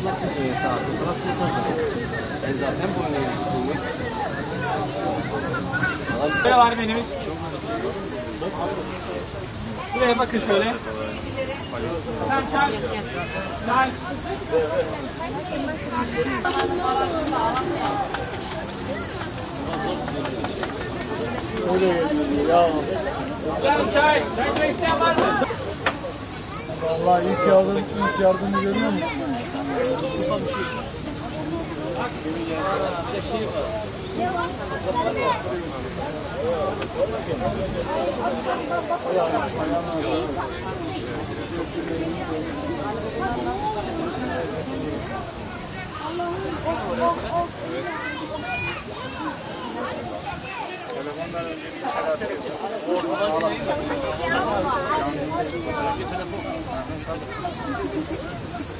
Evet abi. Burası kurtardı. Ben zaten bu önemli. Buraya var menümüz. Buraya bakın şöyle. Sen çay. Çay. Yarım çay. Çay içmek isteyen var mı? Vallahi ilk yardım, ilk yardımı görüyor musun? Telefondan önce bir telefon.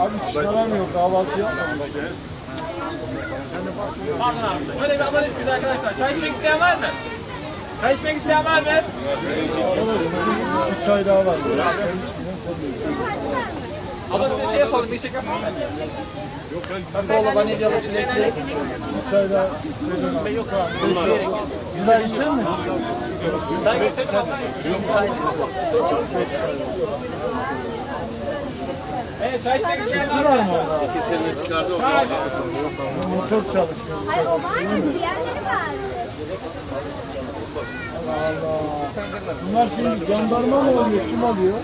Abi çıkaramıyor kahvaltı yapmamış. Pardon abi. Böyle bir abone etsin arkadaşlar. Çay içmek isteyen var mı? Çay içmek isteyen var mı? Bir çay daha var. Abone size şey yapalım. Bir şey yapalım. Kakaolu vanilyalı çilekli. Bir çay daha. Yok abi. Bunlar içer mi? Çay getir. Evet çay içmek isteyen var Var mı? orada? Motor çalışmıyor. Hayır o diğerleri vardı. Allah Allah. Bunlar şimdi jandarma mı oluyor? Kim alıyor?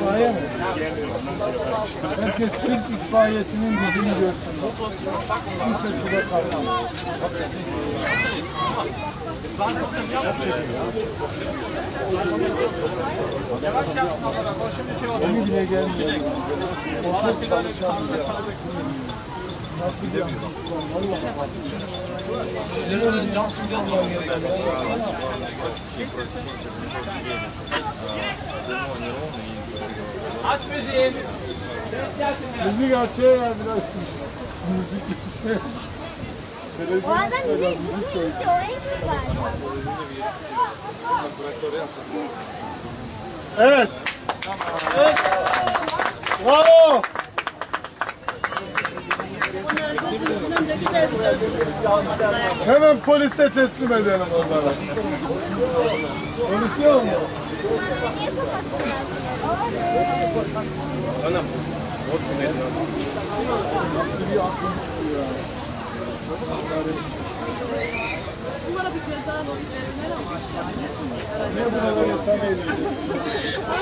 İtfaiye? Herkes Türk itfaiyesinin gücünü görsün. Kimse şurada kalmaz. Onu bile gelmiyor. Motor çalışan. Nasıl Allah Allah. Aç müziği. Müzik açıyor ya biraz. Müzik işte. O adam müzik, işte oraya gidiyor Evet. Bravo. Hemen polise teslim edelim onları. Polis yok mu? Anam. Orta meydan. Ne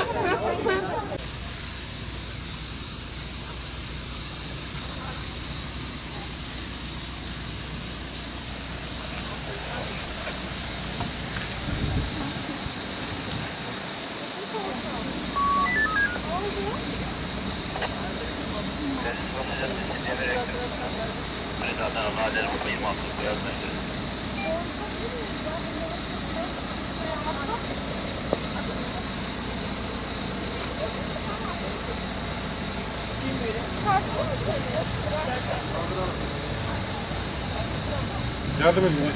buraları sana eğleyecek? Yardım edin.